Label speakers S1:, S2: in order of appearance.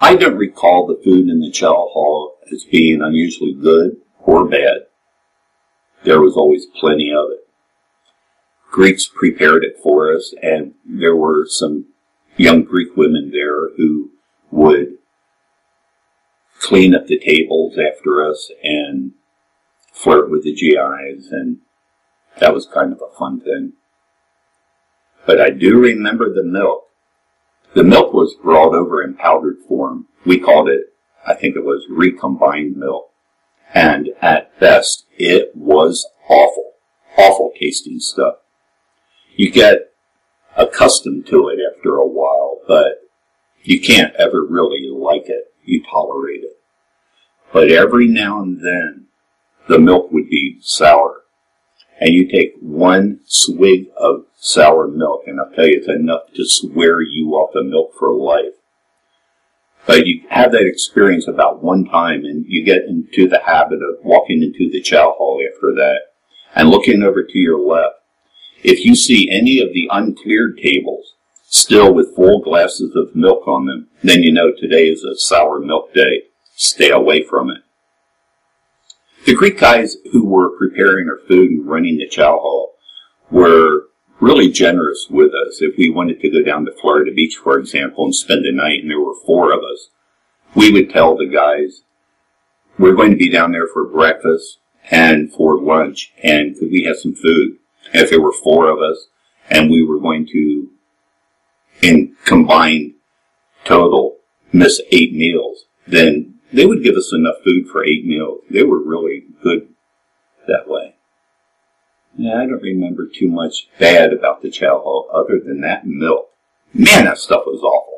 S1: I don't recall the food in the chow hall as being unusually good or bad. There was always plenty of it. Greeks prepared it for us, and there were some young Greek women there who would clean up the tables after us and flirt with the GIs, and that was kind of a fun thing. But I do remember the milk. The milk was brought over in powdered form. We called it, I think it was recombined milk. And at best, it was awful, awful tasting stuff. You get accustomed to it after a while, but you can't ever really like it. You tolerate it. But every now and then, the milk would be sour. And you take one swig of sour milk, and I'll tell you, it's enough to swear you off the milk for life. But you have that experience about one time, and you get into the habit of walking into the chow hall after that and looking over to your left. If you see any of the uncleared tables still with full glasses of milk on them, then you know today is a sour milk day. Stay away from it. The Greek guys who were preparing our food and running the chow hall were really generous with us. If we wanted to go down to Florida Beach, for example, and spend the night, and there were four of us, we would tell the guys, we're going to be down there for breakfast and for lunch, and could we have some food? If there were four of us, and we were going to, in combined total, miss eight meals, then they would give us enough food for eight meals. They were really good that way. Yeah, I don't remember too much bad about the chow hall other than that milk. Man, that stuff was awful.